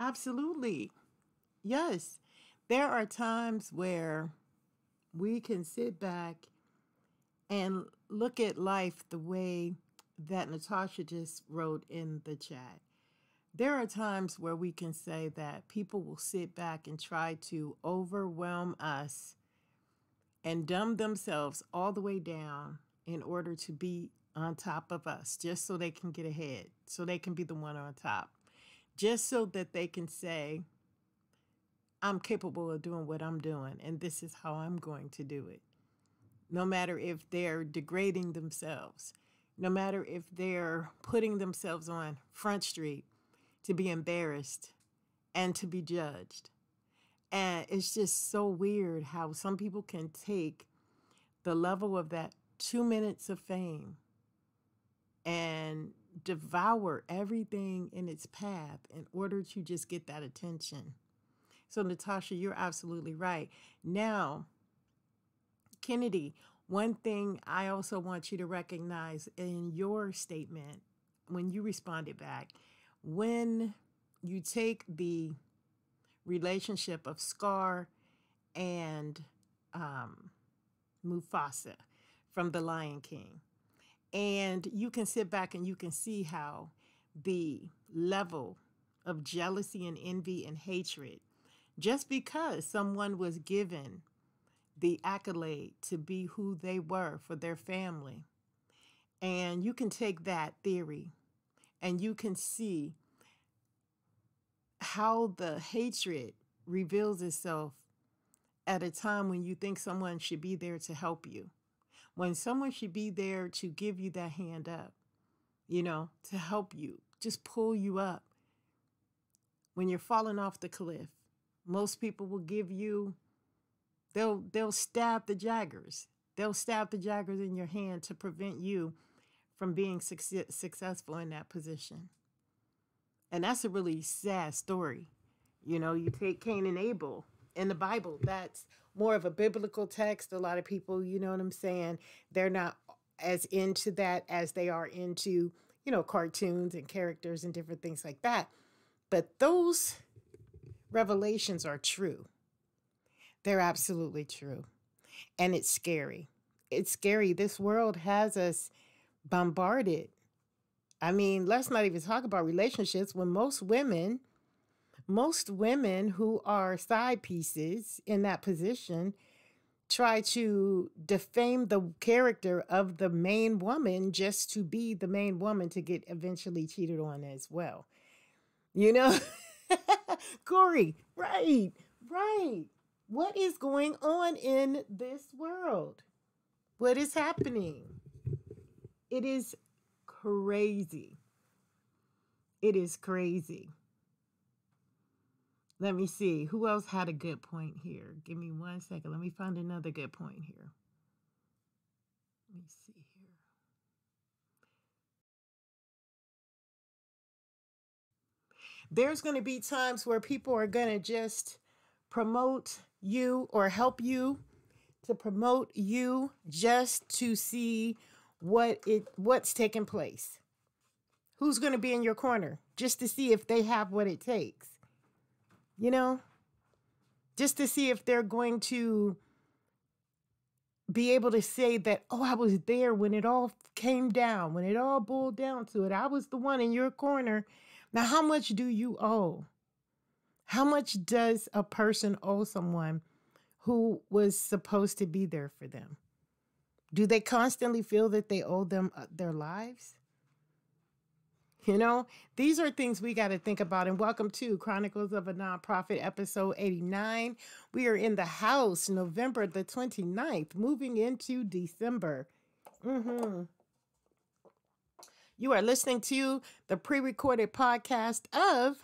Absolutely. Yes. There are times where we can sit back and look at life the way that Natasha just wrote in the chat. There are times where we can say that people will sit back and try to overwhelm us and dumb themselves all the way down in order to be on top of us, just so they can get ahead, so they can be the one on top, just so that they can say, I'm capable of doing what I'm doing, and this is how I'm going to do it. No matter if they're degrading themselves, no matter if they're putting themselves on Front Street to be embarrassed and to be judged. And it's just so weird how some people can take the level of that two minutes of fame and devour everything in its path in order to just get that attention. So, Natasha, you're absolutely right. Now, Kennedy, one thing I also want you to recognize in your statement when you responded back, when you take the relationship of Scar and um, Mufasa from The Lion King, and you can sit back and you can see how the level of jealousy and envy and hatred, just because someone was given the accolade to be who they were for their family. And you can take that theory and you can see how the hatred reveals itself at a time when you think someone should be there to help you when someone should be there to give you that hand up, you know, to help you, just pull you up. When you're falling off the cliff, most people will give you they'll they'll stab the jaggers. They'll stab the jaggers in your hand to prevent you from being success, successful in that position. And that's a really sad story. You know, you take Cain and Abel in the Bible. That's more of a biblical text. A lot of people, you know what I'm saying, they're not as into that as they are into, you know, cartoons and characters and different things like that. But those revelations are true. They're absolutely true. And it's scary. It's scary. This world has us bombarded. I mean, let's not even talk about relationships when most women most women who are side pieces in that position try to defame the character of the main woman just to be the main woman to get eventually cheated on as well. You know? Corey, right, right. What is going on in this world? What is happening? It is crazy. It is crazy. Let me see. Who else had a good point here? Give me one second. Let me find another good point here. Let me see here. There's going to be times where people are going to just promote you or help you to promote you just to see what it what's taking place. Who's going to be in your corner just to see if they have what it takes you know, just to see if they're going to be able to say that, oh, I was there when it all came down, when it all boiled down to it. I was the one in your corner. Now, how much do you owe? How much does a person owe someone who was supposed to be there for them? Do they constantly feel that they owe them uh, their lives? You know, these are things we got to think about. And welcome to Chronicles of a Nonprofit, episode 89. We are in the house November the 29th, moving into December. Mm-hmm. You are listening to the pre recorded podcast of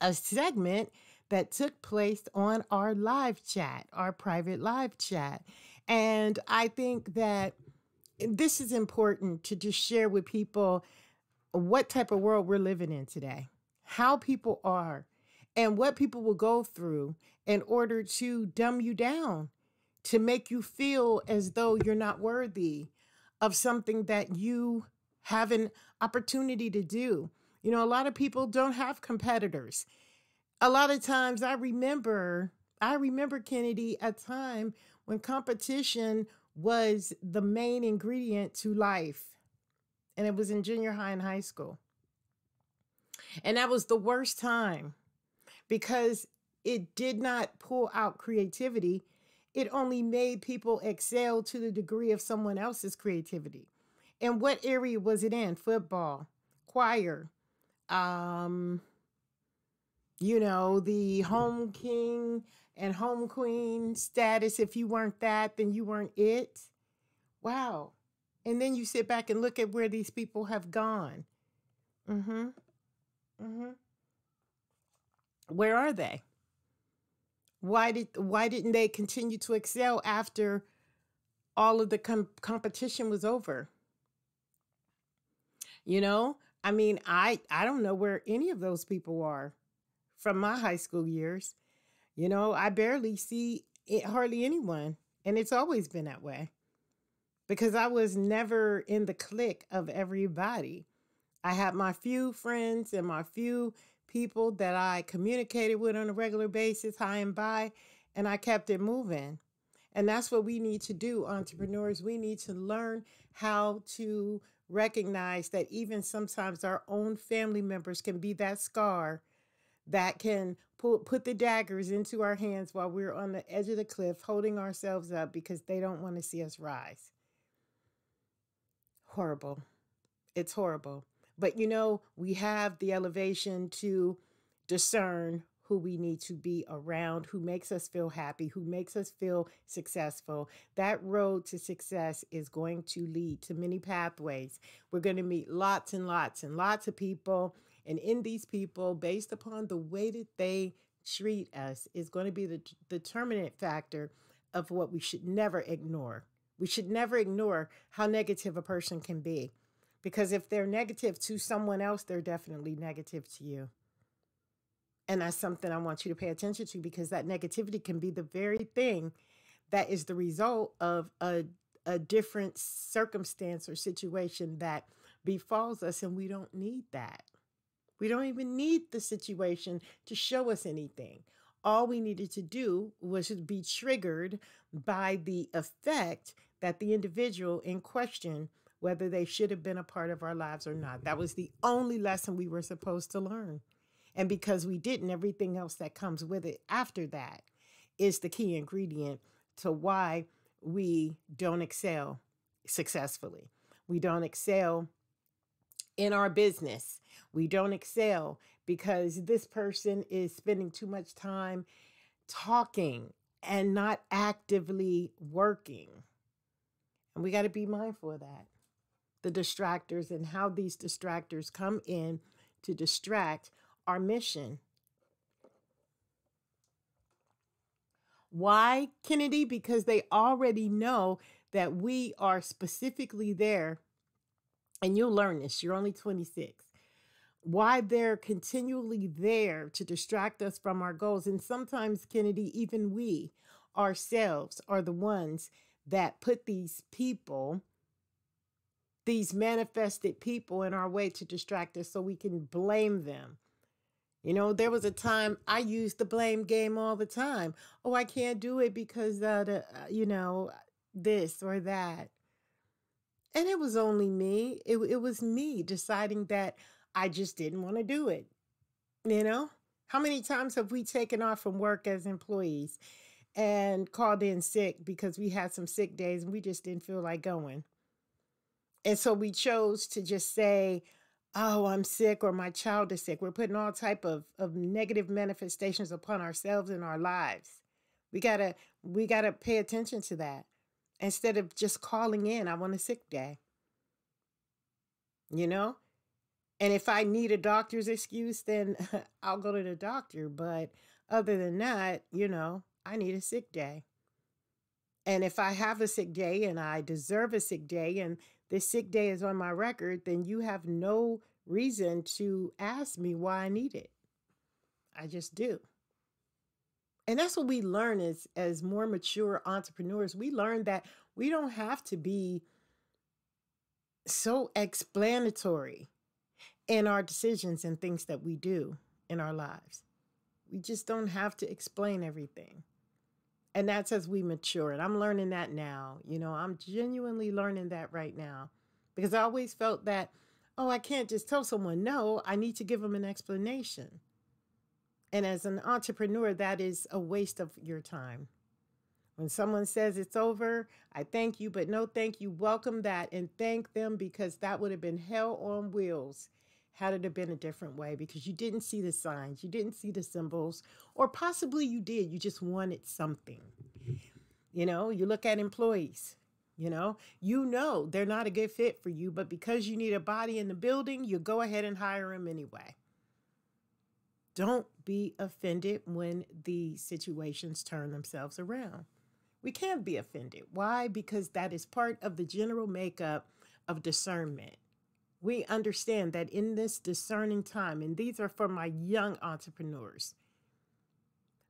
a segment that took place on our live chat, our private live chat. And I think that this is important to just share with people what type of world we're living in today, how people are, and what people will go through in order to dumb you down, to make you feel as though you're not worthy of something that you have an opportunity to do. You know, a lot of people don't have competitors. A lot of times I remember, I remember Kennedy a time when competition was the main ingredient to life. And it was in junior high and high school. And that was the worst time because it did not pull out creativity. It only made people excel to the degree of someone else's creativity. And what area was it in? Football, choir, um, you know, the home king and home queen status. If you weren't that, then you weren't it. Wow. And then you sit back and look at where these people have gone. Mm-hmm. Mm-hmm. Where are they? Why did why didn't they continue to excel after all of the com- competition was over? You know, I mean, I I don't know where any of those people are from my high school years. You know, I barely see it, hardly anyone, and it's always been that way because I was never in the clique of everybody. I had my few friends and my few people that I communicated with on a regular basis, high and by, and I kept it moving. And that's what we need to do, entrepreneurs. We need to learn how to recognize that even sometimes our own family members can be that scar that can put put the daggers into our hands while we're on the edge of the cliff holding ourselves up because they don't want to see us rise. Horrible. It's horrible. But you know, we have the elevation to discern who we need to be around, who makes us feel happy, who makes us feel successful. That road to success is going to lead to many pathways. We're going to meet lots and lots and lots of people. And in these people, based upon the way that they treat us, is going to be the determinant factor of what we should never ignore. We should never ignore how negative a person can be. Because if they're negative to someone else, they're definitely negative to you. And that's something I want you to pay attention to because that negativity can be the very thing that is the result of a, a different circumstance or situation that befalls us, and we don't need that. We don't even need the situation to show us anything. All we needed to do was be triggered by the effect that the individual in question, whether they should have been a part of our lives or not. That was the only lesson we were supposed to learn. And because we didn't, everything else that comes with it after that is the key ingredient to why we don't excel successfully. We don't excel in our business. We don't excel because this person is spending too much time talking and not actively working. And we got to be mindful of that. The distractors and how these distractors come in to distract our mission. Why, Kennedy? Because they already know that we are specifically there, and you'll learn this, you're only 26. Why they're continually there to distract us from our goals. And sometimes, Kennedy, even we ourselves are the ones that put these people, these manifested people in our way to distract us so we can blame them you know, there was a time I used the blame game all the time. Oh, I can't do it because uh, the, uh, you know, this or that. And it was only me. It, it was me deciding that I just didn't want to do it. You know, how many times have we taken off from work as employees and called in sick because we had some sick days and we just didn't feel like going? And so we chose to just say, oh i'm sick or my child is sick. We're putting all type of, of negative manifestations upon ourselves and our lives. We gotta we gotta pay attention to that. Instead of just calling in i want a sick day. You know? And if i need a doctor's excuse then i'll go to the doctor. But other than that you know i need a sick day and if i have a sick day and i deserve a sick day and this sick day is on my record, then you have no reason to ask me why I need it. I just do. And that's what we learn as as more mature entrepreneurs. We learn that we don't have to be so explanatory. in our decisions and things that we do in our lives. We just don't have to explain everything. And that's as we mature. And I'm learning that now. You know, I'm genuinely learning that right now because I always felt that, oh, I can't just tell someone no, I need to give them an explanation. And as an entrepreneur, that is a waste of your time. When someone says it's over, I thank you, but no thank you. Welcome that and thank them because that would have been hell on wheels had it have been a different way because you didn't see the signs, you didn't see the symbols, or possibly you did, you just wanted something. You know, you look at employees, you know, you know they're not a good fit for you, but because you need a body in the building, you go ahead and hire them anyway. Don't be offended when the situations turn themselves around. We can't be offended. Why? Because that is part of the general makeup of discernment we understand that in this discerning time, and these are for my young entrepreneurs,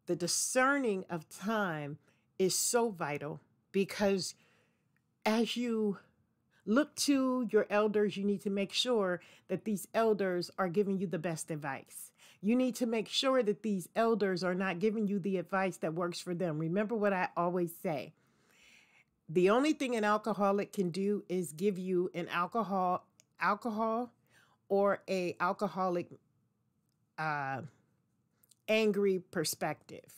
the discerning of time is so vital because as you look to your elders, you need to make sure that these elders are giving you the best advice. You need to make sure that these elders are not giving you the advice that works for them. Remember what I always say. The only thing an alcoholic can do is give you an alcohol alcohol or a alcoholic uh, angry perspective.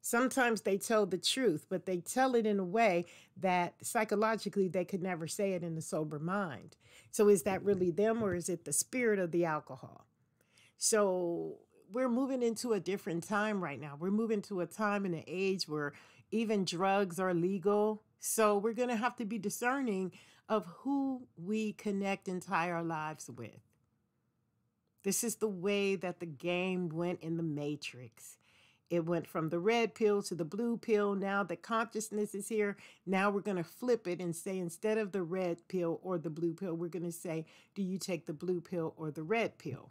Sometimes they tell the truth, but they tell it in a way that psychologically they could never say it in a sober mind. So is that really them or is it the spirit of the alcohol? So we're moving into a different time right now. We're moving to a time in an age where even drugs are legal. So we're going to have to be discerning of who we connect our lives with. This is the way that the game went in the Matrix. It went from the red pill to the blue pill. Now the consciousness is here. Now we're going to flip it and say instead of the red pill or the blue pill, we're going to say, do you take the blue pill or the red pill?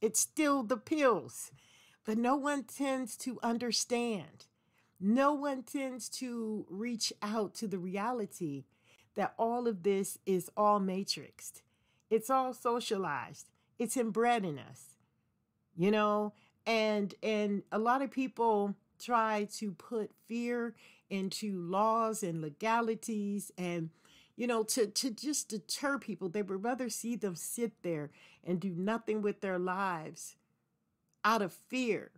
It's still the pills, but no one tends to understand. No one tends to reach out to the reality that all of this is all matrixed. It's all socialized. It's inbred in us. You know, and and a lot of people try to put fear into laws and legalities and you know to to just deter people they would rather see them sit there and do nothing with their lives out of fear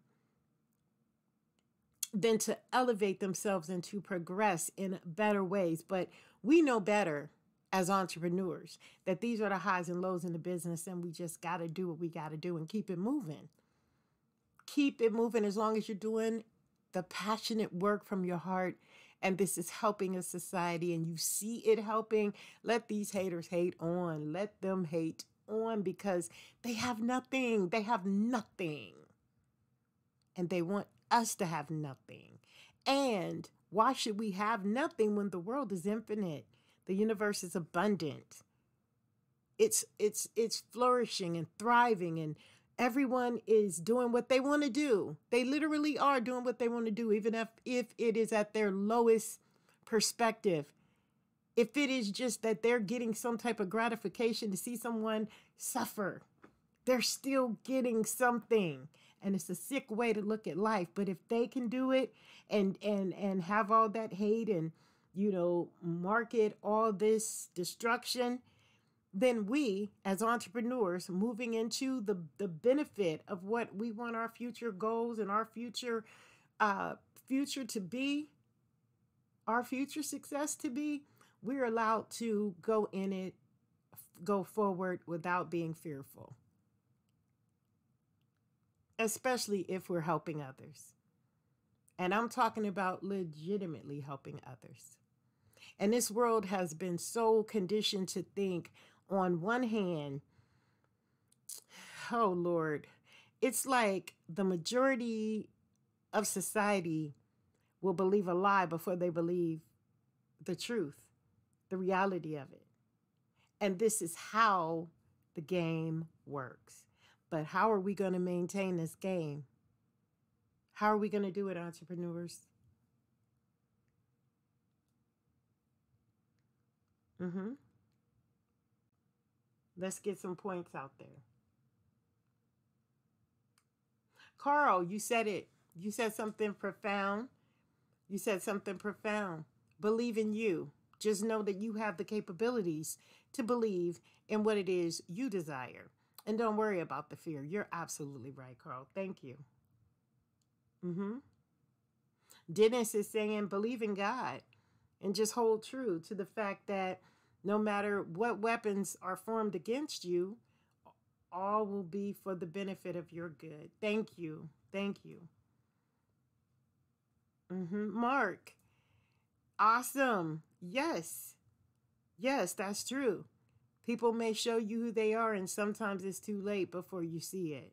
than to elevate themselves and to progress in better ways but we know better as entrepreneurs that these are the highs and lows in the business and we just got to do what we got to do and keep it moving. Keep it moving as long as you're doing the passionate work from your heart and this is helping a society and you see it helping. Let these haters hate on. Let them hate on because they have nothing. They have nothing. And they want us to have nothing. And why should we have nothing when the world is infinite? The universe is abundant. It's it's it's flourishing and thriving and everyone is doing what they want to do. They literally are doing what they want to do even if if it is at their lowest perspective. If it is just that they're getting some type of gratification to see someone suffer, they're still getting something and it's a sick way to look at life but if they can do it and and and have all that hate and you know market all this destruction then we as entrepreneurs moving into the the benefit of what we want our future goals and our future uh future to be our future success to be we're allowed to go in it go forward without being fearful especially if we're helping others. And I'm talking about legitimately helping others. And this world has been so conditioned to think, on one hand, oh Lord, it's like the majority of society will believe a lie before they believe the truth, the reality of it. And this is how the game works. But how are we going to maintain this game? How are we going to do it, entrepreneurs? Mm-hmm. Let's get some points out there. Carl, you said it. You said something profound. You said something profound. Believe in you. Just know that you have the capabilities to believe in what it is you desire. And don't worry about the fear. You're absolutely right, Carl. Thank you. Mm-hmm. Dennis is saying, believe in God and just hold true to the fact that no matter what weapons are formed against you, all will be for the benefit of your good. Thank you. Thank you. Mm-hmm. Mark, awesome. Yes. Yes, that's true. People may show you who they are, and sometimes it's too late before you see it.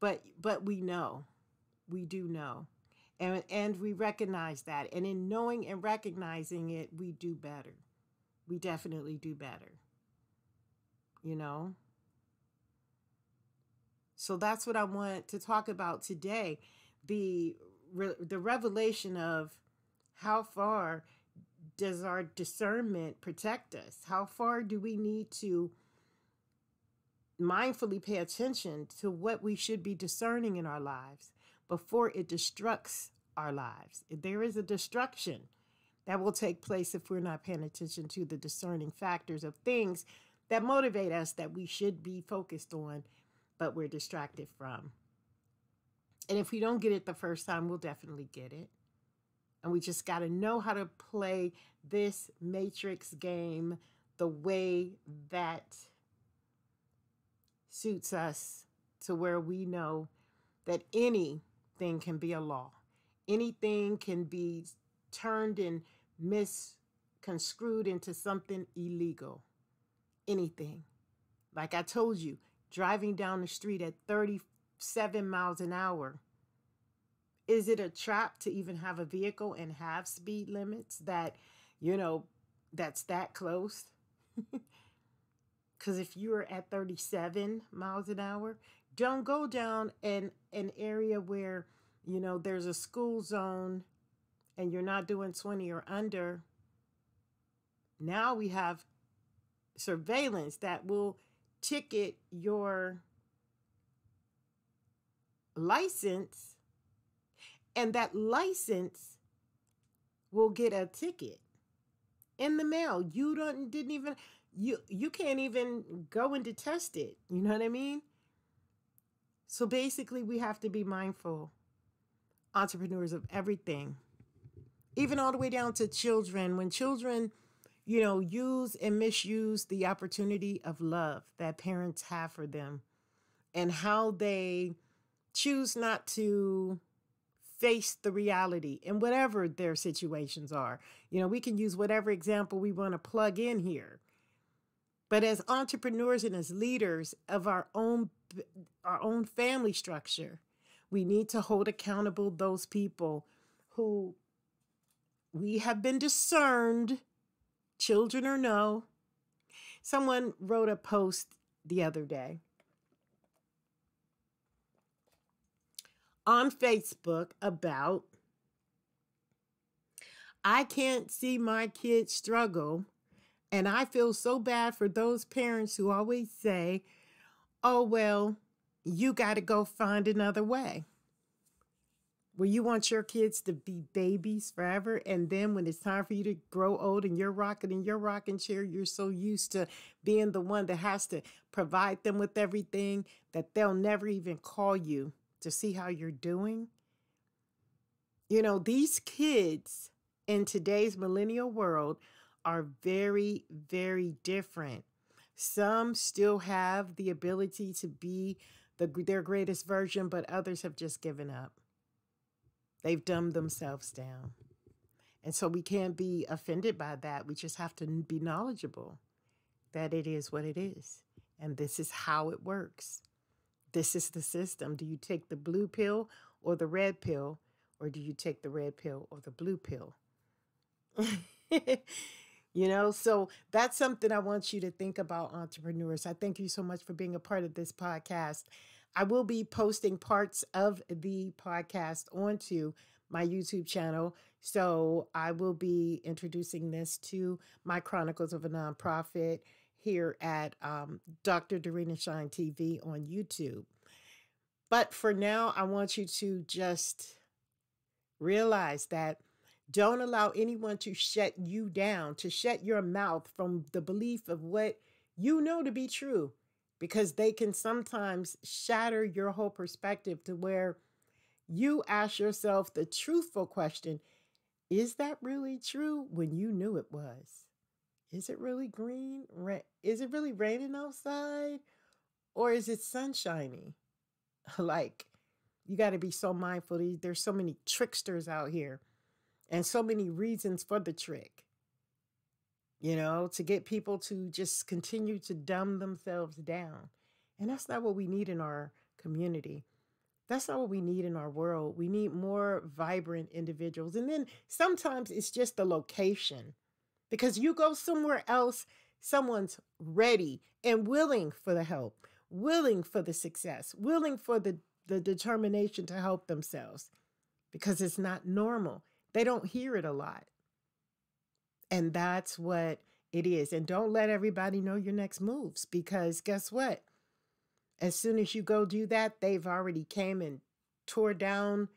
But but we know. We do know. And and we recognize that. And in knowing and recognizing it, we do better. We definitely do better. You know? So that's what I want to talk about today. The the revelation of how far does our discernment protect us? How far do we need to mindfully pay attention to what we should be discerning in our lives before it destructs our lives? If there is a destruction that will take place if we're not paying attention to the discerning factors of things that motivate us that we should be focused on, but we're distracted from. And if we don't get it the first time, we'll definitely get it. And we just got to know how to play this matrix game the way that suits us to where we know that anything can be a law. Anything can be turned and misconstrued into something illegal. Anything. Like I told you, driving down the street at 37 miles an hour is it a trap to even have a vehicle and have speed limits that, you know, that's that close? Because if you're at 37 miles an hour, don't go down in an area where, you know, there's a school zone and you're not doing 20 or under. Now we have surveillance that will ticket your license and that license will get a ticket in the mail. You don't didn't even you you can't even go and test it. You know what I mean? So basically we have to be mindful entrepreneurs of everything. Even all the way down to children. When children, you know, use and misuse the opportunity of love that parents have for them and how they choose not to face the reality in whatever their situations are. You know, we can use whatever example we want to plug in here. But as entrepreneurs and as leaders of our own our own family structure, we need to hold accountable those people who we have been discerned, children or no. Someone wrote a post the other day on Facebook about I can't see my kids struggle. And I feel so bad for those parents who always say, oh, well, you got to go find another way. Well, you want your kids to be babies forever. And then when it's time for you to grow old and you're rocking in your rocking chair, you're so used to being the one that has to provide them with everything that they'll never even call you to see how you're doing. You know, these kids in today's millennial world are very, very different. Some still have the ability to be the, their greatest version, but others have just given up. They've dumbed themselves down. And so we can't be offended by that. We just have to be knowledgeable that it is what it is. And this is how it works. This is the system. Do you take the blue pill or the red pill, or do you take the red pill or the blue pill? you know, so that's something I want you to think about, entrepreneurs. I thank you so much for being a part of this podcast. I will be posting parts of the podcast onto my YouTube channel. So I will be introducing this to my Chronicles of a Nonprofit here at um, Dr. Dorena Shine TV on YouTube. But for now, I want you to just realize that don't allow anyone to shut you down, to shut your mouth from the belief of what you know to be true, because they can sometimes shatter your whole perspective to where you ask yourself the truthful question Is that really true when you knew it was? Is it really green? Is it really raining outside? Or is it sunshiny? like, you got to be so mindful. There's so many tricksters out here and so many reasons for the trick. You know, to get people to just continue to dumb themselves down. And that's not what we need in our community. That's not what we need in our world. We need more vibrant individuals. And then sometimes it's just the location because you go somewhere else, someone's ready and willing for the help, willing for the success, willing for the, the determination to help themselves because it's not normal. They don't hear it a lot. And that's what it is. And don't let everybody know your next moves because guess what? As soon as you go do that, they've already came and tore down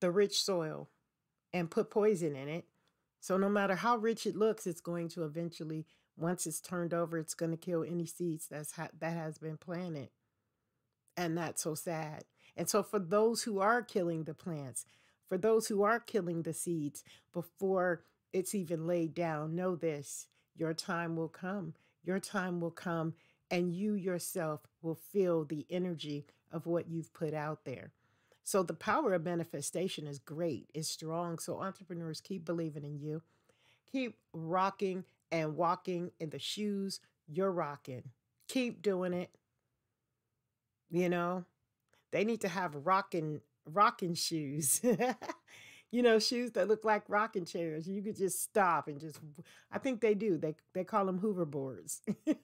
the rich soil and put poison in it so no matter how rich it looks, it's going to eventually, once it's turned over, it's going to kill any seeds that's ha- that has been planted. And that's so sad. And so for those who are killing the plants, for those who are killing the seeds before it's even laid down, know this, your time will come. Your time will come and you yourself will feel the energy of what you've put out there. So the power of manifestation is great, it's strong. So entrepreneurs keep believing in you. Keep rocking and walking in the shoes you're rocking. Keep doing it. You know, they need to have rocking rocking shoes. you know, shoes that look like rocking chairs. You could just stop and just I think they do. They they call them hoverboards.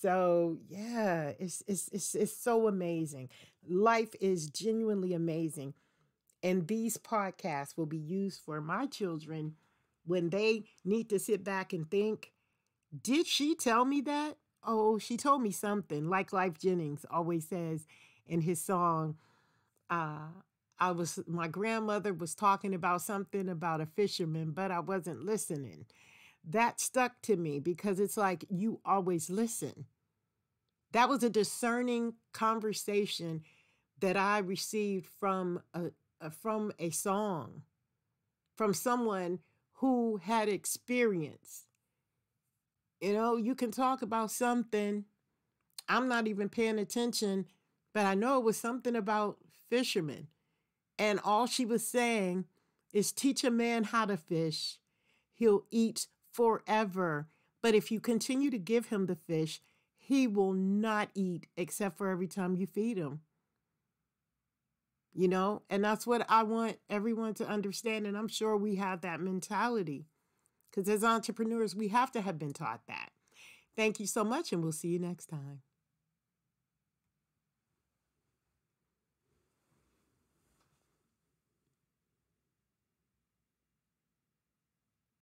So yeah, it's it's it's it's so amazing. Life is genuinely amazing. And these podcasts will be used for my children when they need to sit back and think, did she tell me that? Oh, she told me something, like Lyfe Jennings always says in his song. Uh, I was my grandmother was talking about something about a fisherman, but I wasn't listening that stuck to me because it's like you always listen. That was a discerning conversation that I received from a, a from a song, from someone who had experience. You know, you can talk about something. I'm not even paying attention, but I know it was something about fishermen. And all she was saying is teach a man how to fish, he'll eat forever. But if you continue to give him the fish, he will not eat except for every time you feed him. You know, and that's what I want everyone to understand. And I'm sure we have that mentality because as entrepreneurs, we have to have been taught that. Thank you so much, and we'll see you next time.